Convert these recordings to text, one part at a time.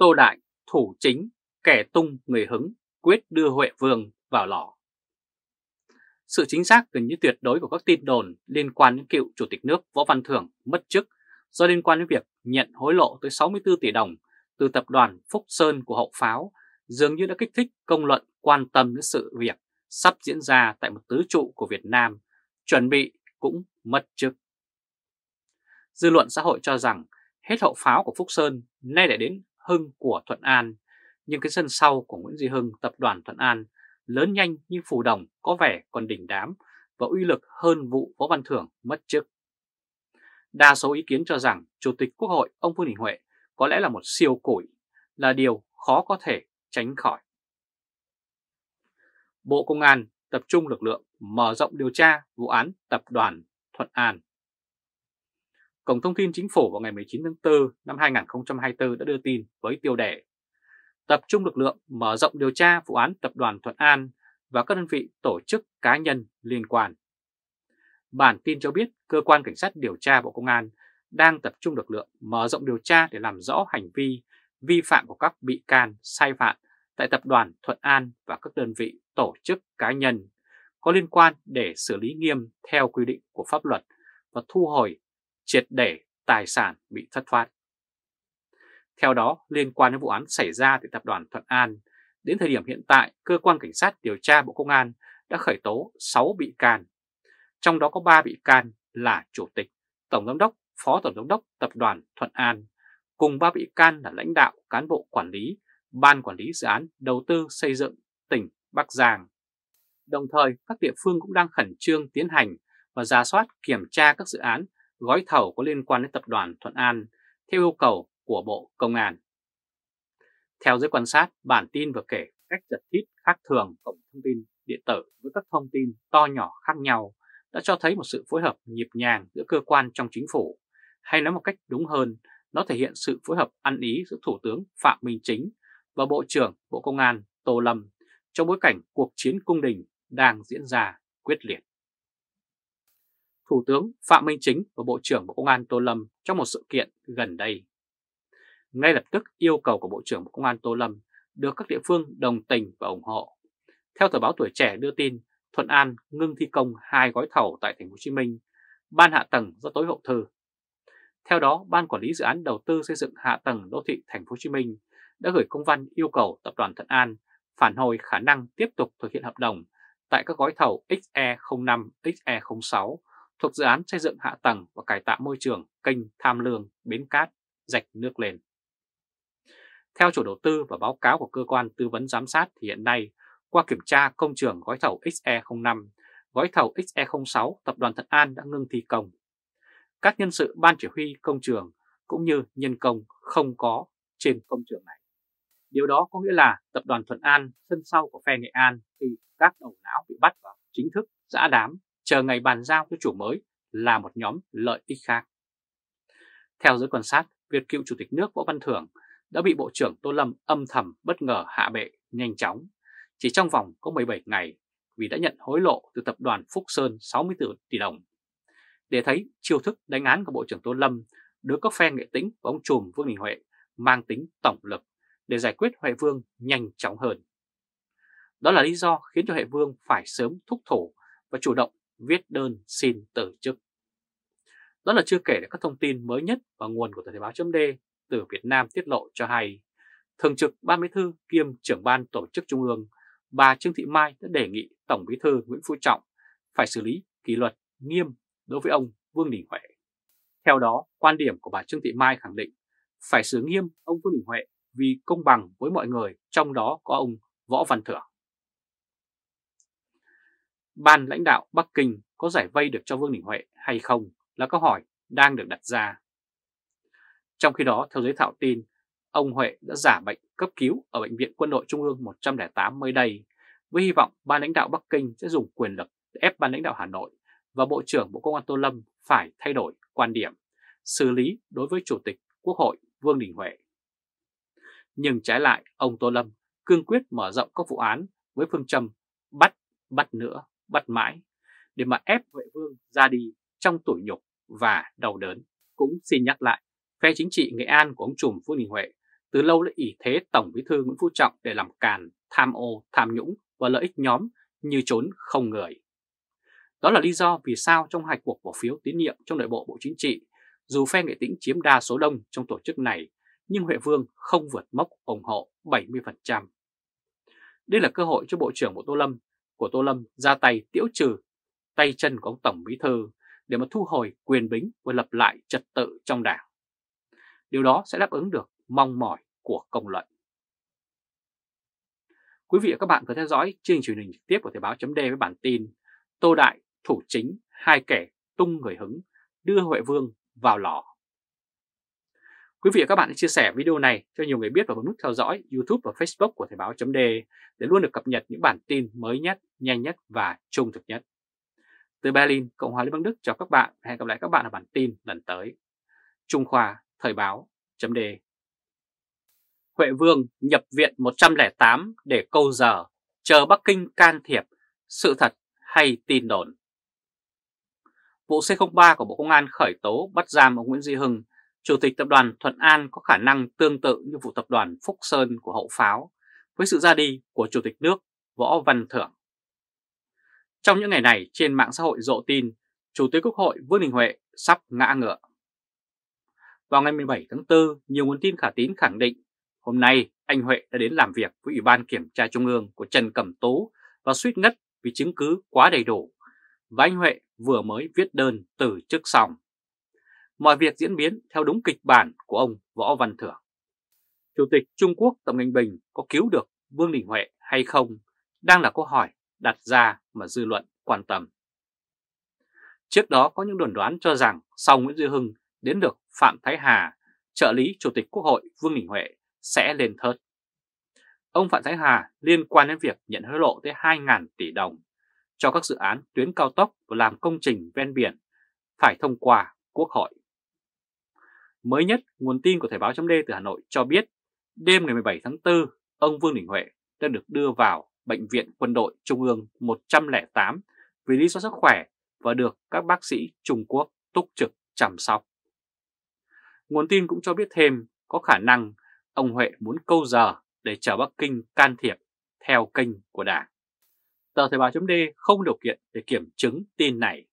Tô Đại, thủ chính, kẻ tung người hứng, quyết đưa Huệ Vương vào lò. Sự chính xác gần như tuyệt đối của các tin đồn liên quan đến cựu Chủ tịch nước Võ Văn Thưởng mất chức do liên quan đến việc nhận hối lộ tới 64 tỷ đồng từ tập đoàn Phúc Sơn của hậu pháo dường như đã kích thích công luận quan tâm đến sự việc sắp diễn ra tại một tứ trụ của Việt Nam, chuẩn bị cũng mất chức. Dư luận xã hội cho rằng hết hậu pháo của Phúc Sơn nay lại đến Hưng của Thuận An, nhưng cái sân sau của Nguyễn Duy Hưng tập đoàn Thuận An lớn nhanh như phù đồng có vẻ còn đỉnh đám và uy lực hơn vụ Võ Văn Thưởng mất chức. Đa số ý kiến cho rằng Chủ tịch Quốc hội ông Vương Đình Huệ có lẽ là một siêu củi, là điều khó có thể tránh khỏi. Bộ Công an tập trung lực lượng mở rộng điều tra vụ án tập đoàn Thuận An. Cổng thông tin chính phủ vào ngày 19 tháng 4 năm 2024 đã đưa tin với tiêu đề tập trung lực lượng mở rộng điều tra vụ án tập đoàn Thuận An và các đơn vị tổ chức cá nhân liên quan. Bản tin cho biết cơ quan cảnh sát điều tra Bộ Công an đang tập trung lực lượng mở rộng điều tra để làm rõ hành vi vi phạm của các bị can sai phạm tại tập đoàn Thuận An và các đơn vị tổ chức cá nhân có liên quan để xử lý nghiêm theo quy định của pháp luật và thu hồi triệt để tài sản bị thất thoát. Theo đó, liên quan đến vụ án xảy ra tại tập đoàn Thuận An, đến thời điểm hiện tại, cơ quan cảnh sát điều tra Bộ Công an đã khởi tố 6 bị can. Trong đó có 3 bị can là Chủ tịch, Tổng giám đốc, Phó Tổng giám đốc tập đoàn Thuận An, cùng 3 bị can là lãnh đạo, cán bộ quản lý, Ban Quản lý Dự án Đầu tư Xây dựng tỉnh Bắc Giang. Đồng thời, các địa phương cũng đang khẩn trương tiến hành và ra soát kiểm tra các dự án, gói thầu có liên quan đến tập đoàn Thuận An theo yêu cầu của Bộ Công an. Theo giới quan sát, bản tin vừa kể cách giật tít khác thường cổng thông tin điện tử với các thông tin to nhỏ khác nhau đã cho thấy một sự phối hợp nhịp nhàng giữa cơ quan trong chính phủ, hay nói một cách đúng hơn, nó thể hiện sự phối hợp ăn ý giữa Thủ tướng Phạm Minh Chính và Bộ trưởng Bộ Công an Tô Lâm trong bối cảnh cuộc chiến cung đình đang diễn ra quyết liệt. Thủ tướng Phạm Minh Chính và Bộ trưởng Bộ Công an Tô Lâm trong một sự kiện gần đây ngay lập tức yêu cầu của Bộ trưởng Bộ Công an Tô Lâm được các địa phương đồng tình và ủng hộ. Theo tờ báo Tuổi Trẻ đưa tin, Thuận An ngưng thi công hai gói thầu tại thành phố Hồ Chí Minh, ban hạ tầng do tối hậu thư. Theo đó, ban quản lý dự án đầu tư xây dựng hạ tầng đô thị thành phố Hồ Chí Minh đã gửi công văn yêu cầu tập đoàn Thuận An phản hồi khả năng tiếp tục thực hiện hợp đồng tại các gói thầu XE05, XE06 thuộc dự án xây dựng hạ tầng và cải tạo môi trường kênh Tham Lương, Bến Cát, rạch nước lên. Theo chủ đầu tư và báo cáo của cơ quan tư vấn giám sát thì hiện nay, qua kiểm tra công trường gói thầu XE05, gói thầu XE06 tập đoàn Thuận An đã ngưng thi công. Các nhân sự ban chỉ huy công trường cũng như nhân công không có trên công trường này. Điều đó có nghĩa là tập đoàn Thuận An sân sau của phe Nghệ An khi các đầu não bị bắt vào chính thức giã đám chờ ngày bàn giao cho chủ mới là một nhóm lợi ích khác. Theo giới quan sát, việc cựu Chủ tịch nước Võ Văn Thưởng đã bị Bộ trưởng Tô Lâm âm thầm bất ngờ hạ bệ nhanh chóng, chỉ trong vòng có 17 ngày vì đã nhận hối lộ từ tập đoàn Phúc Sơn 64 tỷ đồng. Để thấy chiêu thức đánh án của Bộ trưởng Tô Lâm đối các phe nghệ tĩnh và ông trùm Vương Đình Huệ mang tính tổng lực để giải quyết Huệ Vương nhanh chóng hơn. Đó là lý do khiến cho Huệ Vương phải sớm thúc thủ và chủ động viết đơn xin từ chức. Đó là chưa kể đến các thông tin mới nhất và nguồn của tờ Thời báo chấm từ Việt Nam tiết lộ cho hay, Thường trực Ban Bí thư kiêm trưởng ban tổ chức Trung ương, bà Trương Thị Mai đã đề nghị Tổng Bí thư Nguyễn Phú Trọng phải xử lý kỷ luật nghiêm đối với ông Vương Đình Huệ. Theo đó, quan điểm của bà Trương Thị Mai khẳng định phải xử nghiêm ông Vương Đình Huệ vì công bằng với mọi người, trong đó có ông Võ Văn Thưởng. Ban lãnh đạo Bắc Kinh có giải vây được cho Vương Đình Huệ hay không là câu hỏi đang được đặt ra. Trong khi đó, theo giới thạo tin, ông Huệ đã giả bệnh cấp cứu ở Bệnh viện Quân đội Trung ương 108 mới đây, với hy vọng ban lãnh đạo Bắc Kinh sẽ dùng quyền lực để ép ban lãnh đạo Hà Nội và Bộ trưởng Bộ Công an Tô Lâm phải thay đổi quan điểm, xử lý đối với Chủ tịch Quốc hội Vương Đình Huệ. Nhưng trái lại, ông Tô Lâm cương quyết mở rộng các vụ án với phương châm bắt, bắt nữa, bắt mãi, để mà ép Huệ Vương ra đi trong tủi nhục và đau đớn. Cũng xin nhắc lại, Phe chính trị Nghệ An của ông trùm Vương Đình Huệ từ lâu đã ỷ thế Tổng Bí thư Nguyễn Phú Trọng để làm càn, tham ô, tham nhũng và lợi ích nhóm như trốn không người. Đó là lý do vì sao trong hai cuộc bỏ phiếu tín nhiệm trong nội bộ Bộ Chính trị, dù phe nghệ tĩnh chiếm đa số đông trong tổ chức này, nhưng Huệ Vương không vượt mốc ủng hộ 70%. Đây là cơ hội cho Bộ trưởng Bộ Tô Lâm của Tô Lâm ra tay tiễu trừ tay chân của ông Tổng Bí Thư để mà thu hồi quyền bính và lập lại trật tự trong đảng. Điều đó sẽ đáp ứng được mong mỏi của công luận. Quý vị và các bạn có theo dõi chương trình truyền hình trực tiếp của Thời báo chấm với bản tin Tô Đại, Thủ Chính, hai kẻ tung người hứng, đưa Huệ Vương vào lò. Quý vị và các bạn hãy chia sẻ video này cho nhiều người biết và bấm nút theo dõi YouTube và Facebook của Thời báo chấm để luôn được cập nhật những bản tin mới nhất, nhanh nhất và trung thực nhất. Từ Berlin, Cộng hòa Liên bang Đức chào các bạn. Hẹn gặp lại các bạn ở bản tin lần tới. Trung Khoa Thời báo chấm đề Huệ Vương nhập viện 108 để câu giờ, chờ Bắc Kinh can thiệp, sự thật hay tin đồn. Vụ C03 của Bộ Công an khởi tố bắt giam ông Nguyễn Duy Hưng, Chủ tịch Tập đoàn Thuận An có khả năng tương tự như vụ tập đoàn Phúc Sơn của Hậu Pháo, với sự ra đi của Chủ tịch nước Võ Văn Thưởng. Trong những ngày này trên mạng xã hội rộ tin Chủ tịch Quốc hội Vương Đình Huệ sắp ngã ngựa. Vào ngày 17 tháng 4, nhiều nguồn tin khả tín khẳng định hôm nay anh Huệ đã đến làm việc với Ủy ban Kiểm tra Trung ương của Trần Cẩm Tú và suýt ngất vì chứng cứ quá đầy đủ. Và anh Huệ vừa mới viết đơn từ chức xong. Mọi việc diễn biến theo đúng kịch bản của ông Võ Văn Thưởng. Chủ tịch Trung Quốc Tập Cận Bình có cứu được Vương Đình Huệ hay không đang là câu hỏi đặt ra mà dư luận quan tâm. Trước đó có những đồn đoán cho rằng sau Nguyễn Duy Hưng đến được Phạm Thái Hà, trợ lý Chủ tịch Quốc hội Vương Đình Huệ sẽ lên thớt. Ông Phạm Thái Hà liên quan đến việc nhận hối lộ tới 2.000 tỷ đồng cho các dự án tuyến cao tốc và làm công trình ven biển phải thông qua Quốc hội. Mới nhất, nguồn tin của Thời báo chấm từ Hà Nội cho biết đêm ngày 17 tháng 4, ông Vương Đình Huệ đã được đưa vào Bệnh viện Quân đội Trung ương 108 vì lý do sức khỏe và được các bác sĩ Trung Quốc túc trực chăm sóc. Nguồn tin cũng cho biết thêm có khả năng ông Huệ muốn câu giờ để chờ Bắc Kinh can thiệp theo kênh của Đảng. Tờ Thời báo chấm không điều kiện để kiểm chứng tin này.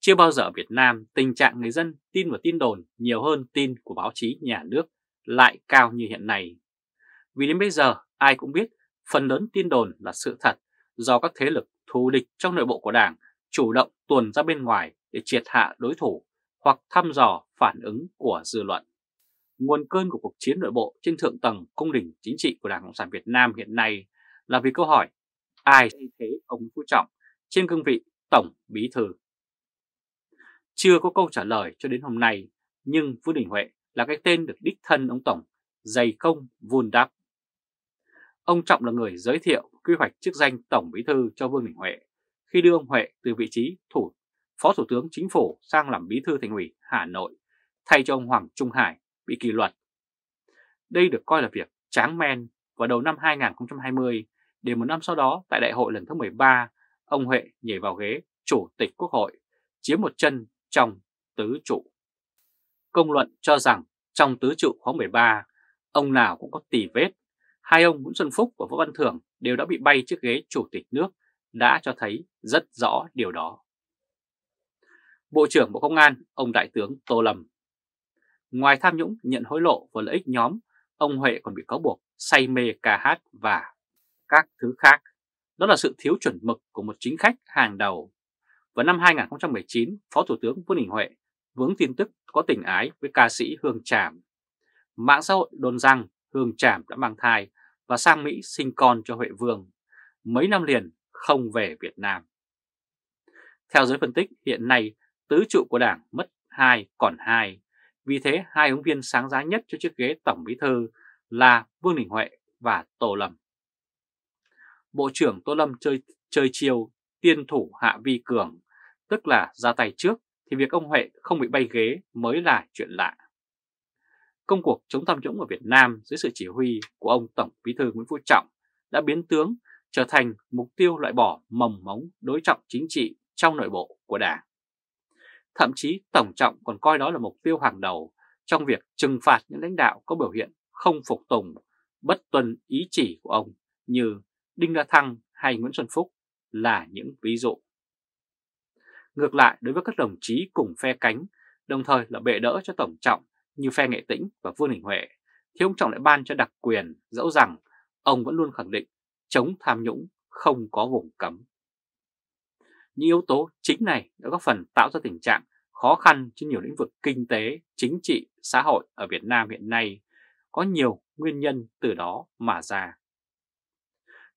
Chưa bao giờ ở Việt Nam, tình trạng người dân tin vào tin đồn nhiều hơn tin của báo chí, nhà nước lại cao như hiện nay. Vì đến bây giờ, ai cũng biết phần lớn tin đồn là sự thật do các thế lực thù địch trong nội bộ của Đảng chủ động tuồn ra bên ngoài để triệt hạ đối thủ hoặc thăm dò phản ứng của dư luận. Nguồn cơn của cuộc chiến nội bộ trên thượng tầng cung đình chính trị của Đảng Cộng sản Việt Nam hiện nay là vì câu hỏi, ai thay thế ông Phú Trọng trên cương vị Tổng Bí Thư. Chưa có câu trả lời cho đến hôm nay, nhưng Vương Đình Huệ là cái tên được đích thân ông Tổng dày công vun đắp Ông Trọng là người giới thiệu quy hoạch chức danh Tổng Bí Thư cho Vương Đình Huệ khi đưa ông Huệ từ vị trí thủ Phó Thủ tướng Chính phủ sang làm Bí Thư Thành ủy Hà Nội thay cho ông Hoàng Trung Hải bị kỷ luật. Đây được coi là việc tráng men vào đầu năm 2020 để một năm sau đó tại đại hội lần thứ 13 ông Huệ nhảy vào ghế Chủ tịch Quốc hội chiếm một chân trong tứ trụ. Công luận cho rằng trong tứ trụ khóa 13 ông nào cũng có tỉ vết Hai ông Nguyễn Xuân Phúc và Võ Văn Thưởng đều đã bị bay chiếc ghế chủ tịch nước đã cho thấy rất rõ điều đó. Bộ trưởng Bộ Công an, ông Đại tướng Tô Lâm. Ngoài tham nhũng, nhận hối lộ và lợi ích nhóm, ông Huệ còn bị cáo buộc say mê ca hát và các thứ khác. Đó là sự thiếu chuẩn mực của một chính khách hàng đầu. Vào năm 2019, Phó Thủ tướng Vương Đình Huệ vướng tin tức có tình ái với ca sĩ Hương Tràm. Mạng xã hội đồn rằng Hương Tràm đã mang thai và sang Mỹ sinh con cho Huệ Vương, mấy năm liền không về Việt Nam. Theo giới phân tích, hiện nay tứ trụ của Đảng mất 2 còn 2, vì thế hai ứng viên sáng giá nhất cho chiếc ghế Tổng Bí Thư là Vương Đình Huệ và Tô Lâm. Bộ trưởng Tô Lâm chơi, chơi chiêu tiên thủ hạ vi cường, tức là ra tay trước thì việc ông Huệ không bị bay ghế mới là chuyện lạ. Công cuộc chống tham nhũng ở Việt Nam dưới sự chỉ huy của ông Tổng Bí thư Nguyễn Phú Trọng đã biến tướng trở thành mục tiêu loại bỏ mầm mống đối trọng chính trị trong nội bộ của Đảng. Thậm chí Tổng Trọng còn coi đó là mục tiêu hàng đầu trong việc trừng phạt những lãnh đạo có biểu hiện không phục tùng, bất tuân ý chỉ của ông như Đinh La Thăng hay Nguyễn Xuân Phúc là những ví dụ. Ngược lại đối với các đồng chí cùng phe cánh, đồng thời là bệ đỡ cho Tổng Trọng như phe Nghệ Tĩnh và Vương Đình Huệ, thì ông Trọng lại ban cho đặc quyền dẫu rằng ông vẫn luôn khẳng định chống tham nhũng không có vùng cấm. Những yếu tố chính này đã góp phần tạo ra tình trạng khó khăn trên nhiều lĩnh vực kinh tế, chính trị, xã hội ở Việt Nam hiện nay, có nhiều nguyên nhân từ đó mà ra.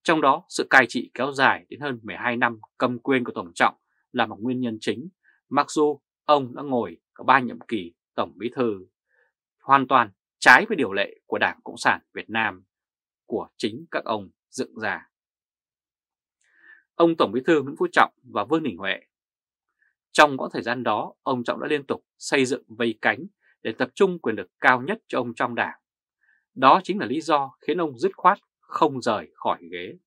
Trong đó, sự cai trị kéo dài đến hơn 12 năm cầm quyền của Tổng Trọng là một nguyên nhân chính, mặc dù ông đã ngồi có ba nhiệm kỳ Tổng Bí Thư, hoàn toàn trái với điều lệ của Đảng Cộng sản Việt Nam của chính các ông dựng ra. Ông Tổng Bí Thư Nguyễn Phú Trọng và Vương Đình Huệ trong quãng thời gian đó, ông Trọng đã liên tục xây dựng vây cánh để tập trung quyền lực cao nhất cho ông trong đảng. Đó chính là lý do khiến ông dứt khoát không rời khỏi ghế.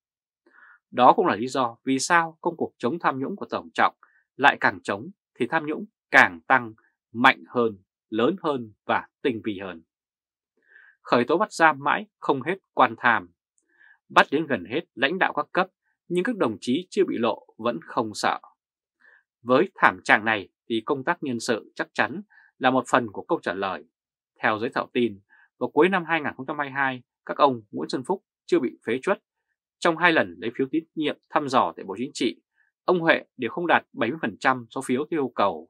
Đó cũng là lý do vì sao công cuộc chống tham nhũng của Tổng Trọng lại càng chống thì tham nhũng càng tăng, mạnh hơn, lớn hơn và tinh vi hơn. Khởi tố bắt giam mãi không hết quan tham. Bắt đến gần hết lãnh đạo các cấp nhưng các đồng chí chưa bị lộ vẫn không sợ. Với thảm trạng này thì công tác nhân sự chắc chắn là một phần của câu trả lời. Theo giới thảo tin, vào cuối năm 2022, các ông Nguyễn Xuân Phúc chưa bị phế chuất trong hai lần lấy phiếu tín nhiệm thăm dò tại Bộ Chính trị, ông Huệ đều không đạt 70% số phiếu theo yêu cầu.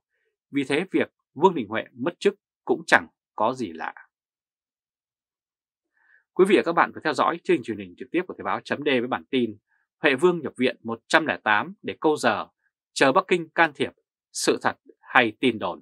Vì thế việc Vương Đình Huệ mất chức cũng chẳng có gì lạ. Quý vị và các bạn vừa theo dõi chương trình truyền hình trực tiếp của Thời báo chấm với bản tin Huệ Vương nhập viện 108 để câu giờ chờ Bắc Kinh can thiệp, sự thật hay tin đồn.